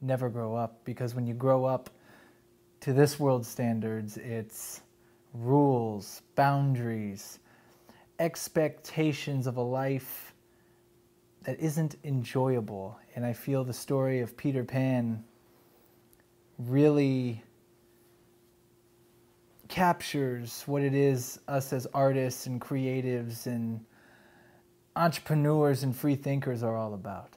never grow up because when you grow up to this world's standards, it's rules, boundaries, expectations of a life that isn't enjoyable. And I feel the story of Peter Pan really captures what it is us as artists and creatives and entrepreneurs and free thinkers are all about.